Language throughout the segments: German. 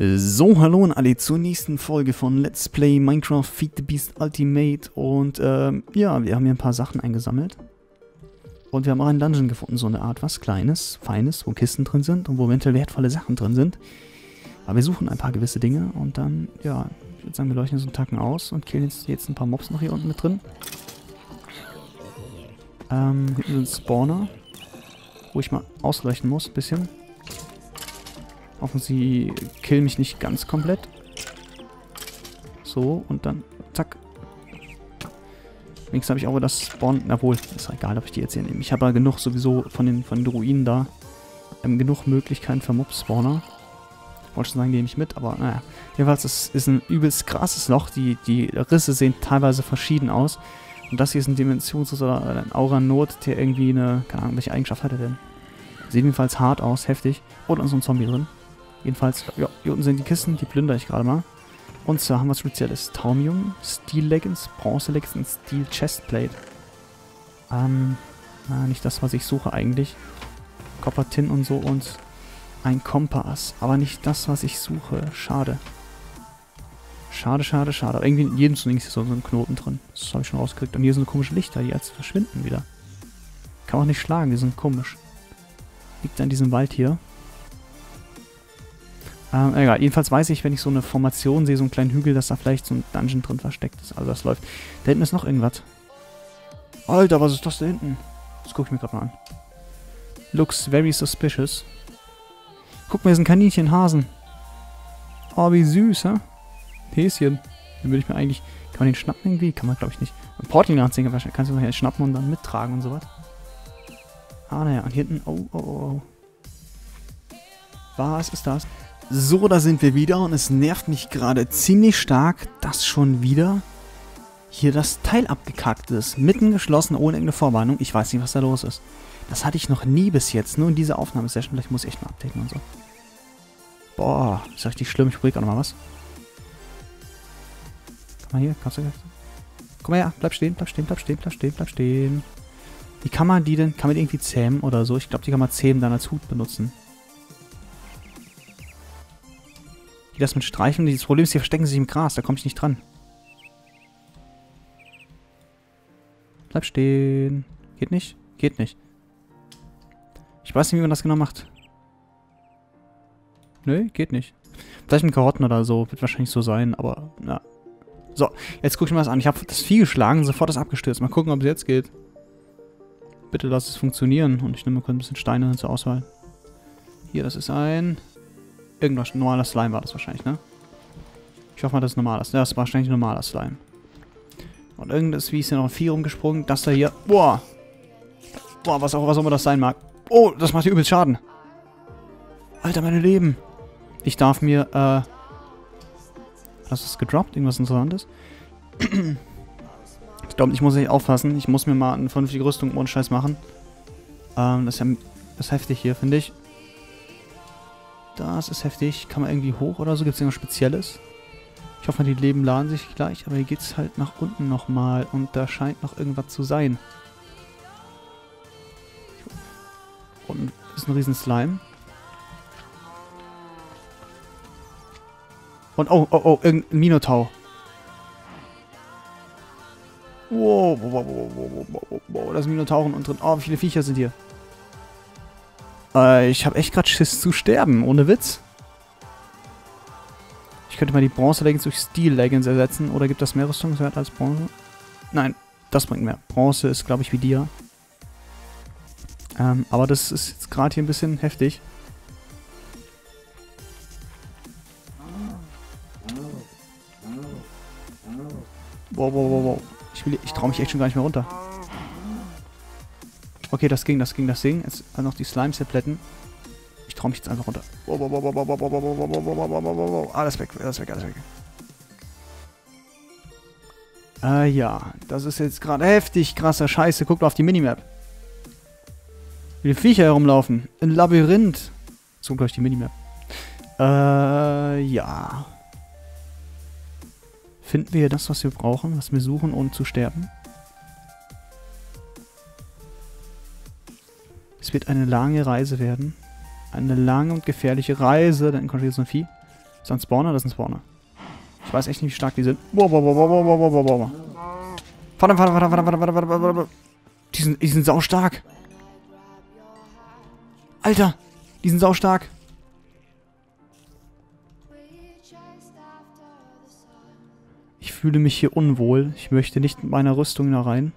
So, hallo an alle zur nächsten Folge von Let's Play Minecraft Feed the Beast Ultimate und ähm, ja, wir haben hier ein paar Sachen eingesammelt und wir haben auch einen Dungeon gefunden, so eine Art was Kleines, Feines, wo Kisten drin sind und wo eventuell wertvolle Sachen drin sind. Aber wir suchen ein paar gewisse Dinge und dann, ja, ich würde sagen, wir leuchten so einen Tacken aus und killen jetzt, jetzt ein paar Mobs noch hier unten mit drin. Ähm, hier ist ein Spawner, wo ich mal ausleuchten muss, ein bisschen. Hoffen Sie killen mich nicht ganz komplett. So, und dann, zack. Wenigstens habe ich auch das Spawn, na wohl, ist egal, ob ich die jetzt hier nehme. Ich habe ja genug sowieso von den, von den Ruinen da. Ähm, genug Möglichkeiten für Mob-Spawner. Wollte schon sagen, die nehme ich mit, aber naja. Jedenfalls, es ist ein übelst krasses Loch. Die, die Risse sehen teilweise verschieden aus. Und das hier ist ein Dimensions- oder ein Aura-Not, der irgendwie eine, keine Ahnung, welche Eigenschaft hat er denn? Sieht jedenfalls hart aus, heftig. Und ist so ein Zombie drin. Jedenfalls, ja, hier unten sind die Kisten, die plündere ich gerade mal. Und zwar haben wir spezielles Taumium, Steel Leggings, Bronze Leggings und Steel Chestplate. Ähm, na, nicht das, was ich suche eigentlich. Copper Tin und so und ein Kompass. Aber nicht das, was ich suche. Schade. Schade, schade, schade. Aber irgendwie in jedem Swing ist so ein Knoten drin. Das habe ich schon rausgekriegt. Und hier sind so komische Lichter, die jetzt verschwinden wieder. Kann man auch nicht schlagen, die sind komisch. Liegt an diesem Wald hier. Ähm, egal, jedenfalls weiß ich, wenn ich so eine Formation sehe, so einen kleinen Hügel, dass da vielleicht so ein Dungeon drin versteckt ist. Also das läuft. Da hinten ist noch irgendwas. Alter, was ist das da hinten? Das gucke ich mir gerade mal an. Looks very suspicious. Guck mal, hier sind Kaninchen, Hasen. Oh, wie süß, hä? Häschen. Den würde ich mir eigentlich... Kann man den schnappen irgendwie? Kann man, glaube ich, nicht. Ein Portling anziehen, wahrscheinlich kannst du nachher schnappen und dann mittragen und sowas. Ah, naja, und hinten... Oh, oh, oh. Was ist das? So, da sind wir wieder und es nervt mich gerade ziemlich stark, dass schon wieder hier das Teil abgekackt ist. Mitten geschlossen, ohne irgendeine Vorwarnung. Ich weiß nicht, was da los ist. Das hatte ich noch nie bis jetzt, nur in dieser Aufnahmesession. Vielleicht muss ich echt mal updaten und so. Boah, ist richtig schlimm. Ich probiere auch noch mal was. Komm mal hier, kannst du... Komm mal her, bleib stehen, bleib stehen, bleib stehen, bleib stehen, bleib stehen. Wie kann man die denn... Kann man die irgendwie zähmen oder so? Ich glaube, die kann man zähmen dann als Hut benutzen. Wie das mit Streichen? Das Problem ist, die verstecken sich im Gras. Da komme ich nicht dran. Bleib stehen. Geht nicht? Geht nicht. Ich weiß nicht, wie man das genau macht. Nö, geht nicht. Vielleicht mit Karotten oder so. Wird wahrscheinlich so sein, aber na. So, jetzt guck ich mir das an. Ich habe das Vieh geschlagen, sofort ist abgestürzt. Mal gucken, ob es jetzt geht. Bitte lass es funktionieren. Und ich nehme mal kurz ein bisschen Steine zur Auswahl. Hier, das ist ein... Irgendwas normaler Slime war das wahrscheinlich, ne? Ich hoffe mal, das ist normaler. Ja, das war wahrscheinlich normaler Slime. Und irgendwas, wie ist hier noch ein Vieh rumgesprungen. Das da hier. Boah. Boah, was auch, was auch immer das sein mag. Oh, das macht hier übelst Schaden. Alter, meine Leben. Ich darf mir, äh... Was ist gedroppt? Irgendwas Interessantes? ich glaube, ich muss nicht aufpassen. Ich muss mir mal eine vernünftige Rüstung ohne Scheiß machen. Ähm, das ist ja... Das ist heftig hier, finde ich. Das ist heftig. Kann man irgendwie hoch oder so? Gibt es irgendwas Spezielles? Ich hoffe, die Leben laden sich gleich, aber hier geht es halt nach unten nochmal und da scheint noch irgendwas zu sein. Und ist ein riesen Slime. Und oh, oh, oh, irgendein Minotaur. Wow, wow, wow, wow, wow, wow, wow, wow, da sind Minotauren und drin. Oh, wie viele Viecher sind hier. Äh, ich habe echt gerade Schiss zu sterben, ohne Witz. Ich könnte mal die Bronze-Leggings durch Steel-Leggings ersetzen. Oder gibt das mehr Rüstungswert als Bronze? Nein, das bringt mehr. Bronze ist, glaube ich, wie dir. Ähm, aber das ist jetzt gerade hier ein bisschen heftig. Wow, wow, wow, wow. Ich, ich traue mich echt schon gar nicht mehr runter. Okay, das ging, das ging, das ging. Jetzt noch die Slime-Tabletten. Ich traue mich jetzt einfach runter. Alles weg, alles weg, alles weg. Äh, ja. Das ist jetzt gerade heftig krasser Scheiße. Guckt mal auf die Minimap. Wie die Viecher herumlaufen. Ein Labyrinth. So, glaube ich, die Minimap. Äh, ja. Finden wir das, was wir brauchen, was wir suchen, ohne zu sterben? Es wird eine lange Reise werden. Eine lange und gefährliche Reise. Dann kommt jetzt so ein Vieh. Ist das ein Spawner? Das ist ein Spawner. Ich weiß echt nicht, wie stark die sind. Boah, boah, boah, boah, boah, boah, boah, boah. Verdammt, verdammt, verdammt, verdammt, verdammt, verdammt, verdammt. Die sind, die sind saustark. Alter, die sind saustark. Ich fühle mich hier unwohl. Ich möchte nicht mit meiner Rüstung da rein.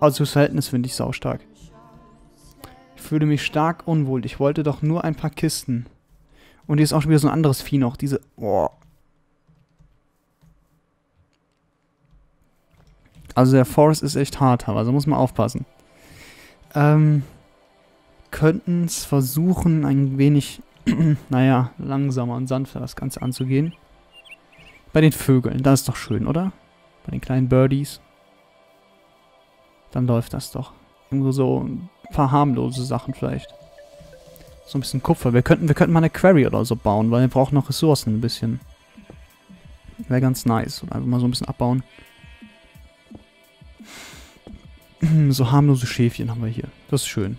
Also das Verhältnis finde ich saustark. stark fühle mich stark unwohl. Ich wollte doch nur ein paar Kisten. Und hier ist auch schon wieder so ein anderes Vieh noch. Diese... Boah. Also der Forest ist echt hart, also muss man aufpassen. Ähm, könnten es versuchen, ein wenig, naja, langsamer und sanfter das Ganze anzugehen. Bei den Vögeln, das ist doch schön, oder? Bei den kleinen Birdies. Dann läuft das doch. Irgendwo so paar harmlose Sachen vielleicht. So ein bisschen Kupfer. Wir könnten, wir könnten mal eine Quarry oder so bauen, weil wir brauchen noch Ressourcen ein bisschen. Wäre ganz nice. Und einfach mal so ein bisschen abbauen. So harmlose Schäfchen haben wir hier. Das ist schön.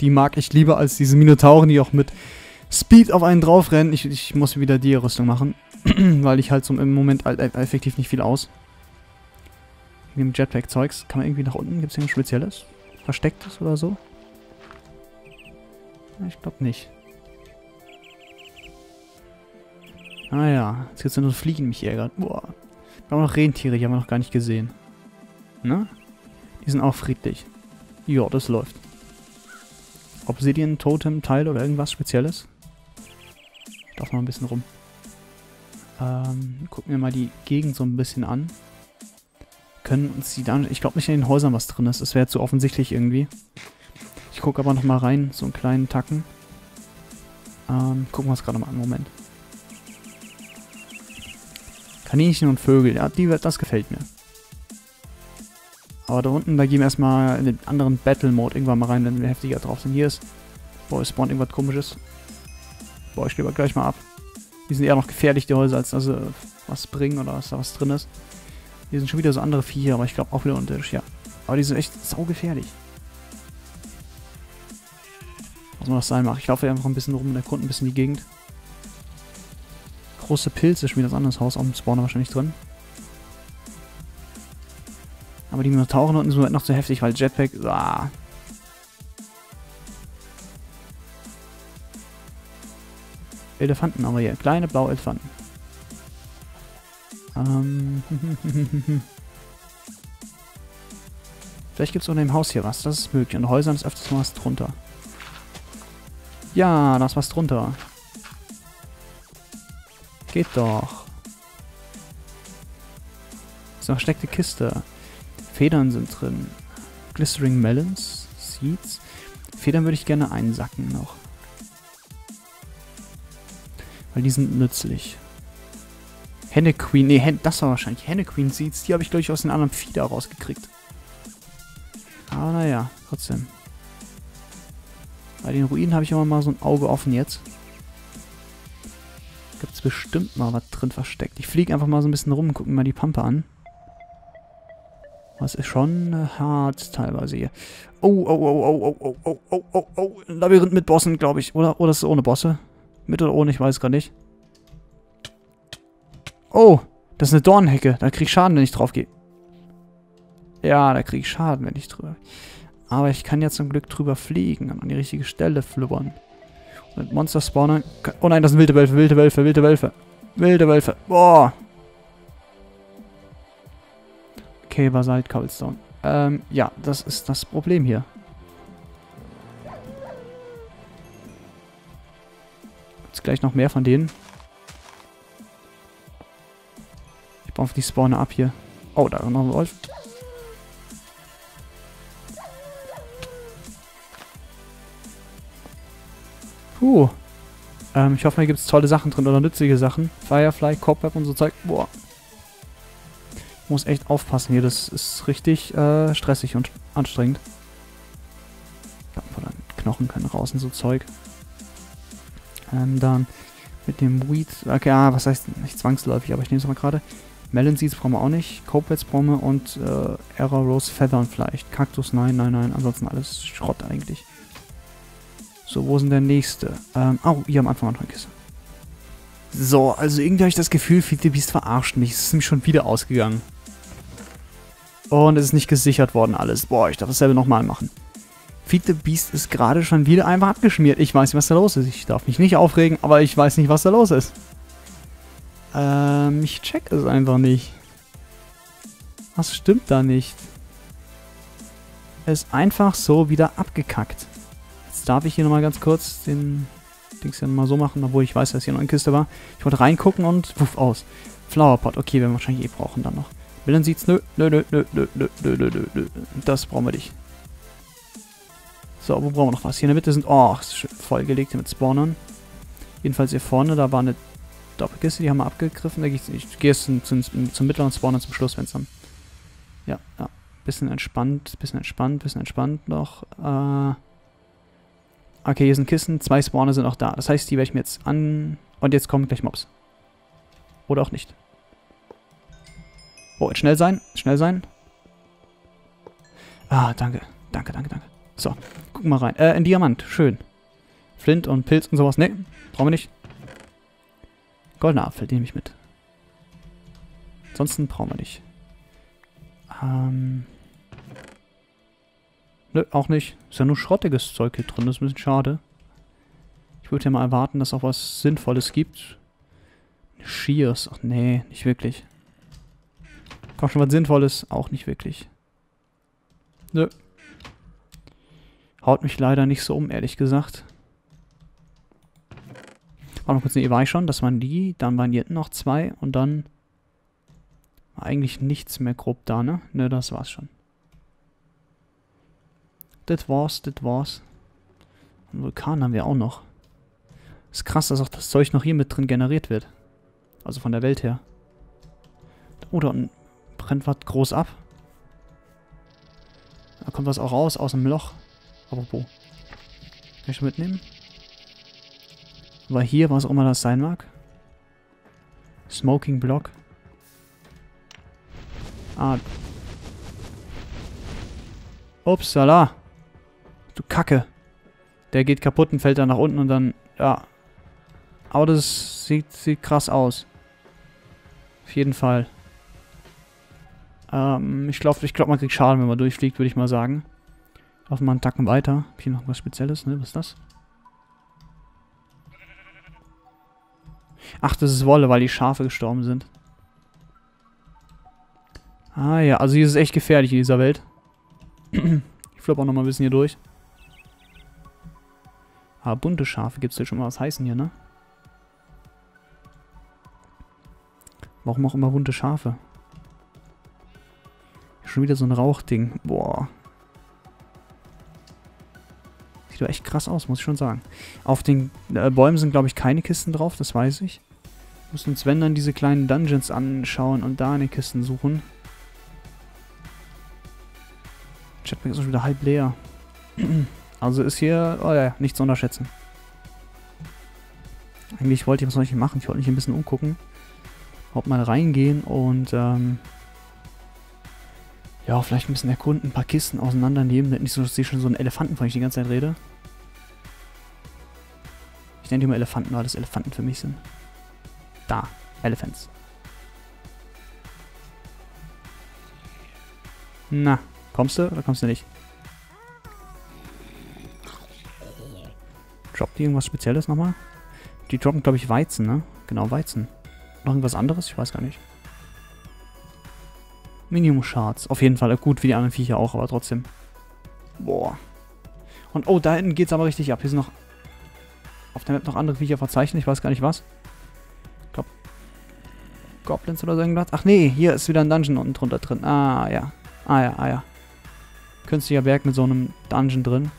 Die mag ich lieber als diese Minotauren, die auch mit Speed auf einen draufrennen. Ich, ich muss wieder die Rüstung machen. weil ich halt so im Moment halt effektiv nicht viel aus. Wie im Jetpack-Zeugs. Kann man irgendwie nach unten? Gibt es irgendwas Spezielles? Verstecktes oder so? Ich glaube nicht. Ah ja, jetzt gibt es nur Fliegen, mich ärgert. Boah. Wir haben noch Rentiere, die haben wir noch gar nicht gesehen. Ne? Die sind auch friedlich. Ja, das läuft. Obsidian, Totem, Teil oder irgendwas Spezielles? Darf noch ein bisschen rum. Ähm, gucken wir mal die Gegend so ein bisschen an. Können uns die dann... Ich glaube nicht in den Häusern was drin ist. Das wäre zu offensichtlich irgendwie. Ich gucke aber noch mal rein, so einen kleinen Tacken. Ähm, gucken wir uns gerade mal an. Moment. Kaninchen und Vögel. Ja, die, das gefällt mir. Aber da unten, da gehen wir erstmal in den anderen Battle-Mode irgendwann mal rein, wenn wir heftiger drauf sind. Hier ist... Boah, es spawnt irgendwas komisches. Boah, ich stehe gleich mal ab. Die sind eher noch gefährlich, die Häuser, als dass sie was bringen oder dass da was drin ist. Hier sind schon wieder so andere Viecher, aber ich glaube auch wieder unterirdisch, ja. Aber die sind echt saugefährlich. Was man das sein mag. Ich laufe einfach ein bisschen rum und erkunde ein bisschen die Gegend. Große Pilze, schon wieder das andere Haus, auch im Spawner wahrscheinlich drin. Aber die Minotauren unten sind halt noch zu heftig, weil Jetpack... Ah. Elefanten aber hier. Kleine blaue Elefanten. Ähm. Vielleicht gibt es unter dem Haus hier was. Das ist möglich. Und Häusern ist öfters mal was drunter. Ja, da ist was drunter. Geht doch. Ist eine versteckte Kiste. Federn sind drin. Glistering Melons, Seeds. Federn würde ich gerne einsacken noch. Weil die sind nützlich. Henne Queen, nee, Hen das war wahrscheinlich Henne Queen Seeds. Die habe ich, glaube ich, aus den anderen Fieder rausgekriegt. Aber naja, trotzdem. Bei den Ruinen habe ich immer mal so ein Auge offen jetzt. Gibt es bestimmt mal was drin versteckt. Ich fliege einfach mal so ein bisschen rum und gucke mir mal die Pampe an. Was ist schon hart teilweise hier. Oh, oh, oh, oh, oh, oh, oh, oh, oh, oh. Labyrinth mit Bossen, glaube ich. Oder, oder ist es ohne Bosse? Mit oder ohne, ich weiß gar nicht. Oh, das ist eine Dornhecke. Da krieg ich Schaden, wenn ich drauf gehe. Ja, da krieg ich Schaden, wenn ich drüber... Aber ich kann ja zum Glück drüber fliegen und an die richtige Stelle flubbern. Und Monster spawnen... Oh nein, das sind wilde Wölfe, wilde Wölfe, wilde Wölfe. Wilde Wölfe. Boah. Okay, Basalt Cobblestone. Ähm, ja, das ist das Problem hier. Jetzt gleich noch mehr von denen. Ich baue die Spawner ab hier. Oh, da ist noch ein Wolf. Puh. Ähm, ich hoffe, hier gibt es tolle Sachen drin oder nützliche Sachen. Firefly, Cobweb und so Zeug. Boah muss echt aufpassen hier. Das ist richtig äh, stressig und anstrengend. Knochen können raus und so Zeug. Ähm, dann mit dem Weed. Okay, ah, was heißt nicht zwangsläufig, aber ich nehme es mal gerade. Melon Seeds brauchen wir auch nicht. Copets brauchen wir und äh, Error Rose Feathern vielleicht. Kaktus, nein, nein, nein. Ansonsten alles Schrott eigentlich. So, wo sind der nächste? Ähm, oh, hier am Anfang noch eine Kiste. So, also irgendwie habe ich das Gefühl, Feed the Beast verarscht mich. Es ist nämlich schon wieder ausgegangen. Und es ist nicht gesichert worden alles. Boah, ich darf dasselbe nochmal machen. Feed the Beast ist gerade schon wieder einfach abgeschmiert. Ich weiß nicht, was da los ist. Ich darf mich nicht aufregen, aber ich weiß nicht, was da los ist. Ähm, ich check es einfach nicht. Was stimmt da nicht? Er ist einfach so wieder abgekackt. Jetzt darf ich hier nochmal ganz kurz den Dings ja nochmal so machen, obwohl ich weiß, dass hier noch eine Kiste war. Ich wollte reingucken und wuff aus. Flowerpot, okay, werden wir wahrscheinlich eh brauchen dann noch. Bildern sieht's, nö, nö, nö, nö, nö, nö, nö, nö, nö, nö. Das brauchen wir nicht. So, wo brauchen wir noch was? Hier in der Mitte sind, oh, vollgelegt mit Spawnern. Jedenfalls hier vorne, da war eine Doppelkiste, die haben wir abgegriffen. Ich, gehe jetzt zum, zum, zum mittleren Spawner zum Schluss, wenn es dann... Ja, ja. Bisschen entspannt, bisschen entspannt, bisschen entspannt noch. Äh... Okay, hier sind Kisten, zwei Spawner sind auch da. Das heißt, die werde ich mir jetzt an... Und jetzt kommen gleich Mobs. Oder auch nicht. Oh, jetzt schnell sein, schnell sein. Ah, danke, danke, danke, danke. So, gucken wir rein. Äh, ein Diamant, schön. Flint und Pilz und sowas. Ne, brauchen wir nicht. Goldener Apfel, den nehme ich mit. Ansonsten brauchen wir nicht. Ähm... Nö, auch nicht. Ist ja nur schrottiges Zeug hier drin. Das ist ein bisschen schade. Ich würde ja mal erwarten, dass auch was Sinnvolles gibt. Shears. Ach nee, nicht wirklich. Kommt schon was Sinnvolles? Auch nicht wirklich. Nö. Haut mich leider nicht so um, ehrlich gesagt. Auch noch kurz eine Ewei schon. Das waren die. Dann waren hier noch zwei. Und dann war eigentlich nichts mehr grob da, ne? Ne, das war's schon. Das war's, das war's. Einen Vulkan haben wir auch noch. Ist krass, dass auch das Zeug noch hier mit drin generiert wird. Also von der Welt her. Oh, da unten brennt was groß ab. Da kommt was auch raus aus dem Loch. Apropos. Kann ich mitnehmen? Aber hier, was auch immer das sein mag. Smoking Block. Ah. Upsala. Du Kacke. Der geht kaputt und fällt dann nach unten und dann, ja. Aber das sieht, sieht krass aus. Auf jeden Fall. Ähm, ich glaube, ich glaub, man kriegt Schaden, wenn man durchfliegt, würde ich mal sagen. Laufen wir einen Tacken weiter. Hier noch was Spezielles, ne? Was ist das? Ach, das ist Wolle, weil die Schafe gestorben sind. Ah ja, also hier ist es echt gefährlich in dieser Welt. ich flippe auch noch mal ein bisschen hier durch. Ah, bunte Schafe. Gibt es ja schon mal was heißen hier, ne? Warum auch immer bunte Schafe? Schon wieder so ein Rauchding. Boah. Sieht doch echt krass aus, muss ich schon sagen. Auf den äh, Bäumen sind, glaube ich, keine Kisten drauf, das weiß ich. Müssen uns, wenn, dann diese kleinen Dungeons anschauen und da eine Kisten suchen. Chatback ist schon wieder halb leer. Also ist hier, oh ja, nicht zu unterschätzen. Eigentlich wollte ich, was soll ich machen? Ich wollte mich ein bisschen umgucken. Überhaupt mal reingehen und, ähm, ja, vielleicht ein bisschen erkunden, ein paar Kisten auseinandernehmen. Nicht so, dass ich schon so einen Elefanten, von ich die ganze Zeit rede. Ich nenne die mal Elefanten, weil das Elefanten für mich sind. Da, Elephants. Na, kommst du oder kommst du nicht? Droppt die irgendwas Spezielles nochmal? Die droppen, glaube ich, Weizen, ne? Genau, Weizen. Noch irgendwas anderes? Ich weiß gar nicht. Minimum Shards. Auf jeden Fall gut wie die anderen Viecher auch, aber trotzdem. Boah. Und oh, da hinten geht es aber richtig ab. Hier sind noch auf der Map noch andere Viecher verzeichnet. Ich weiß gar nicht was. Ich glaube Goblins oder so irgendwas. Ach nee, hier ist wieder ein Dungeon unten drunter drin. Ah ja. Ah ja, ah ja. Künstlicher Berg mit so einem Dungeon drin.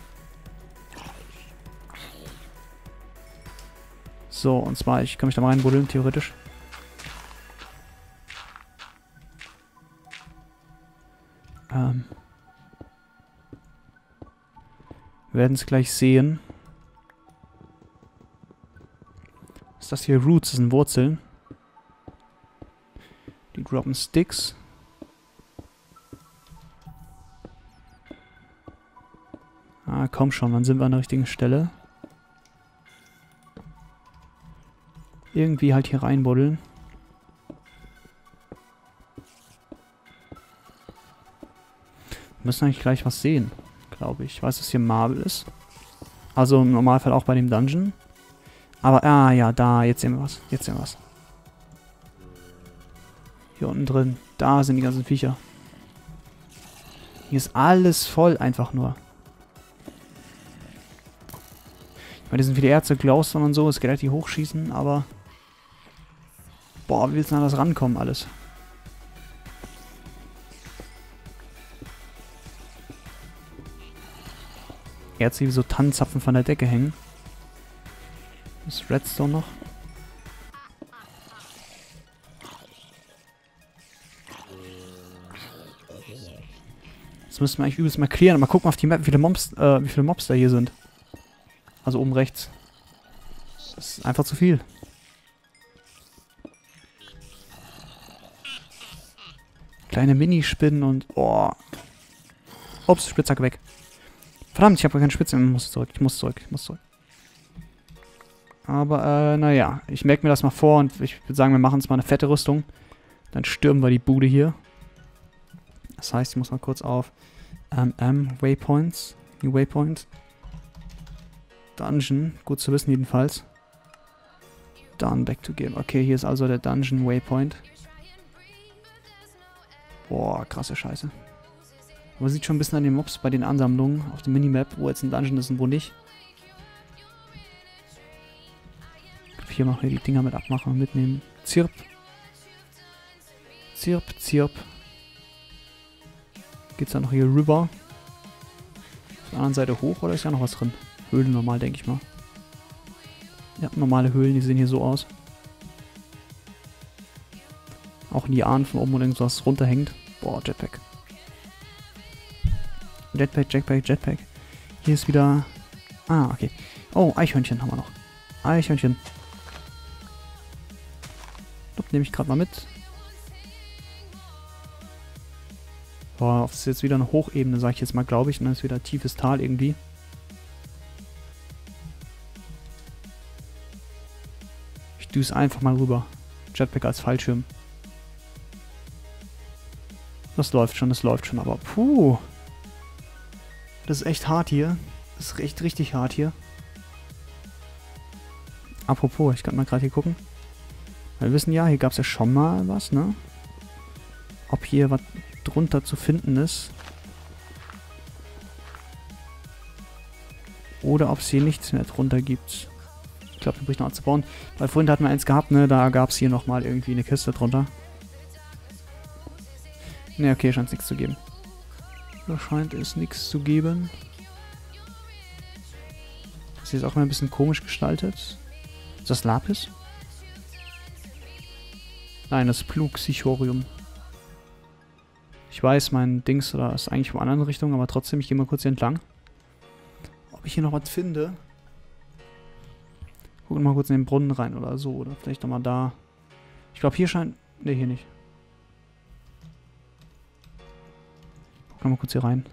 So, und zwar, ich kann mich da mal reinbuddeln, theoretisch. Ähm. Wir werden es gleich sehen. Ist das hier? Roots, das sind Wurzeln. Die droppen Sticks. Ah, komm schon, dann sind wir an der richtigen Stelle. irgendwie halt hier reinbuddeln. Wir müssen eigentlich gleich was sehen, glaube ich. Ich weiß, dass hier Marble ist. Also im Normalfall auch bei dem Dungeon. Aber, ah ja, da, jetzt sehen wir was. Jetzt sehen wir was. Hier unten drin. Da sind die ganzen Viecher. Hier ist alles voll einfach nur. Ich meine, die sind viele Ärzte, Glauster und so, Skelette hochschießen, aber... Boah, wie willst du an das rankommen alles? Ärzte, wie so Tannenzapfen von der Decke hängen. Das Redstone noch. Das müssen wir eigentlich übelst mal klären. Mal gucken auf die Map, wie viele Mobs, äh, wie viele Mobs da hier sind. Also oben rechts. Das ist einfach zu viel. Kleine Minispinnen und... Oh. Ups, Spitzhacke weg. Verdammt, ich habe gar keine Spitze. Ich muss zurück, ich muss zurück, ich muss zurück. Aber, äh, naja. Ich merke mir das mal vor und ich würde sagen, wir machen jetzt mal eine fette Rüstung. Dann stürmen wir die Bude hier. Das heißt, ich muss mal kurz auf ähm, Waypoints. New Waypoint. Dungeon. Gut zu wissen jedenfalls. Dann back to game. Okay, hier ist also der Dungeon Waypoint. Boah, krasse Scheiße. Man sieht schon ein bisschen an den Mobs bei den Ansammlungen auf dem Minimap, wo jetzt ein Dungeon ist und wo nicht. Hier noch hier die Dinger mit abmachen und mitnehmen. Zirp. Zirp, zirp. Geht's dann noch hier rüber? Auf der anderen Seite hoch oder ist ja noch was drin? Höhlen normal, denke ich mal. Ja, normale Höhlen, die sehen hier so aus. Auch in die Ahnen von oben, wo irgendwas runterhängt. Boah, Jetpack. Jetpack, Jetpack, Jetpack. Hier ist wieder... Ah, okay. Oh, Eichhörnchen haben wir noch. Eichhörnchen. Nehme ich gerade mal mit. Boah, das ist jetzt wieder eine Hochebene, sag ich jetzt mal, glaube ich. Und dann ist wieder tiefes Tal irgendwie. Ich düse einfach mal rüber. Jetpack als Fallschirm. Das läuft schon, das läuft schon, aber puh. Das ist echt hart hier. Das ist echt richtig hart hier. Apropos, ich kann mal gerade hier gucken. Wir wissen ja, hier gab es ja schon mal was, ne? Ob hier was drunter zu finden ist. Oder ob es hier nichts mehr drunter gibt. Ich glaube, wir bricht noch anzubauen. Weil vorhin hatten wir eins gehabt, ne? Da gab es hier nochmal irgendwie eine Kiste drunter. Ne, okay, scheint es nichts zu geben. Da scheint es nichts zu geben. Das hier ist auch mal ein bisschen komisch gestaltet. Ist das Lapis? Nein, das Plugsichorium. Ich weiß, mein Dings oder ist eigentlich in anderen Richtung, aber trotzdem, ich gehe mal kurz hier entlang. Ob ich hier noch was finde? Gucken mal kurz in den Brunnen rein oder so. Oder vielleicht nochmal da. Ich glaube, hier scheint... Ne, hier nicht. Gucken wir mal kurz hier rein.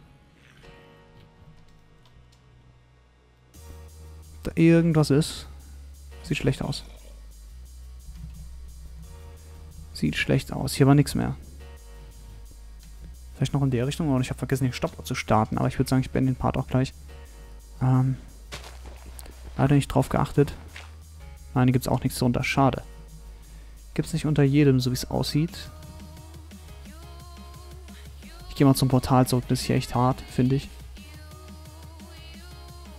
Da irgendwas ist. Sieht schlecht aus. Sieht schlecht aus. Hier war nichts mehr. Vielleicht noch in der Richtung. Und ich habe vergessen, den Stopper zu starten. Aber ich würde sagen, ich beende den Part auch gleich. Ähm, leider nicht drauf geachtet. Nein, hier gibt es auch nichts drunter. Schade. Gibt es nicht unter jedem, so wie es aussieht. Ich gehe mal zum Portal zurück. Das ist hier echt hart, finde ich.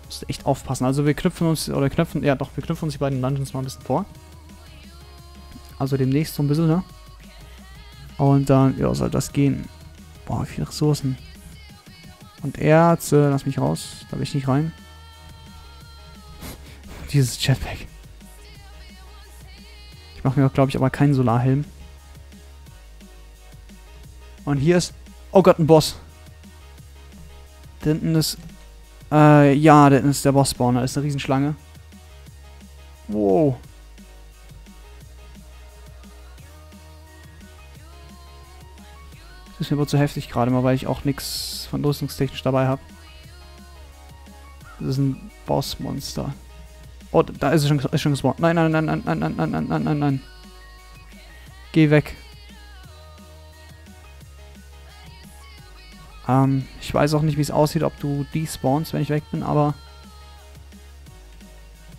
Muss echt aufpassen. Also wir knüpfen uns, oder knüpfen, ja doch, wir knüpfen uns die beiden Dungeons mal ein bisschen vor. Also demnächst so ein bisschen, ne? Und dann, ja, soll das gehen. Boah, wie viele Ressourcen. Und Erze, lass mich raus. Da will ich nicht rein. Dieses Jetpack. Ich mache mir, glaube ich, aber keinen Solarhelm. Und hier ist... Oh Gott, ein Boss. Da hinten ist... Äh, ja, da hinten ist der Boss-Spawner. ist eine Riesenschlange. Wow. Das ist mir aber zu heftig gerade mal, weil ich auch nichts von rüstungstechnisch dabei habe. Das ist ein Bossmonster. Oh, da ist es schon, ist schon gespawnt. Nein, nein, nein, nein, nein, nein, nein, nein, nein, nein, nein. Geh weg. Ähm, ich weiß auch nicht, wie es aussieht, ob du despawnst, wenn ich weg bin, aber...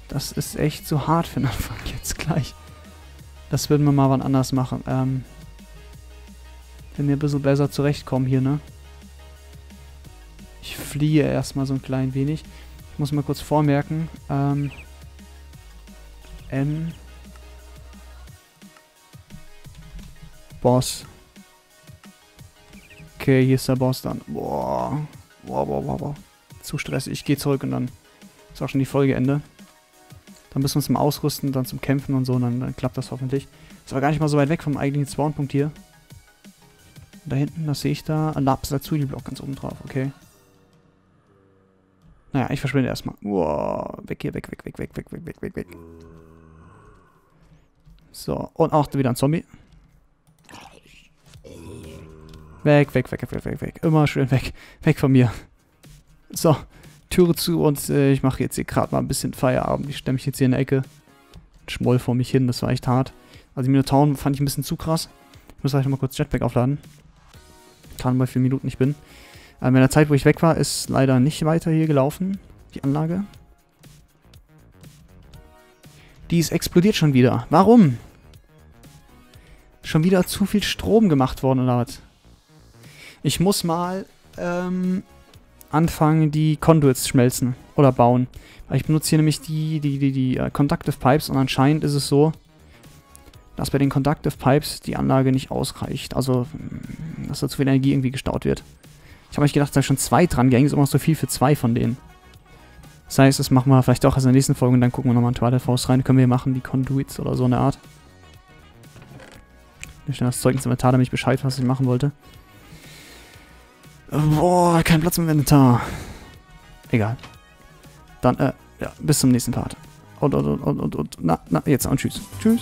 Das ist echt zu hart für den Anfang jetzt gleich. Das würden wir mal wann anders machen. Ähm, wenn wir ein bisschen besser zurechtkommen hier, ne? Ich fliehe erstmal so ein klein wenig. Ich muss mal kurz vormerken. Ähm, M. Boss. Okay, hier ist der Boss dann. Boah. Boah, boah, boah, boah. Zu stressig. Ich gehe zurück und dann ist auch schon die Folgeende. Dann müssen wir uns mal ausrüsten, dann zum Kämpfen und so, und dann, dann klappt das hoffentlich. Ist aber gar nicht mal so weit weg vom eigentlichen Spawnpunkt hier. Da hinten, das sehe ich da. Ein Lapis-Lazuli-Block ganz oben drauf, okay. Naja, ich verschwinde erstmal. Wow, weg hier, weg, weg, weg, weg, weg, weg, weg, weg, weg. So, und auch wieder ein Zombie. Weg, weg, weg, weg, weg, weg. Immer schön weg. Weg von mir. So, Türe zu und äh, ich mache jetzt hier gerade mal ein bisschen Feierabend. Ich stelle mich jetzt hier in der Ecke. Schmoll vor mich hin, das war echt hart. Also die Minotauren fand ich ein bisschen zu krass. Ich muss gleich mal kurz Jetpack aufladen. Gerade wie viele Minuten ich bin. Ähm, in der Zeit, wo ich weg war, ist leider nicht weiter hier gelaufen, die Anlage. Die ist explodiert schon wieder. Warum? Schon wieder zu viel Strom gemacht worden oder was? Ich muss mal ähm, anfangen, die Conduits schmelzen oder bauen. Ich benutze hier nämlich die, die, die, die uh, Conductive Pipes und anscheinend ist es so, dass bei den Conductive Pipes die Anlage nicht ausreicht. Also, dass da zu viel Energie irgendwie gestaut wird. Ich habe euch gedacht, da schon zwei dran gehängt, ist immer noch so viel für zwei von denen. Das heißt, das machen wir vielleicht auch erst in der nächsten Folge und dann gucken wir nochmal in Twilight Force rein. Können wir machen, die Conduits oder so eine Art. Ich stelle das Zeug ins Inventar, damit ich Bescheid was ich machen wollte. Boah, kein Platz im Inventar. Egal. Dann, äh, ja, bis zum nächsten Part. Und, und, und, und, und, na, na, jetzt und tschüss. Tschüss.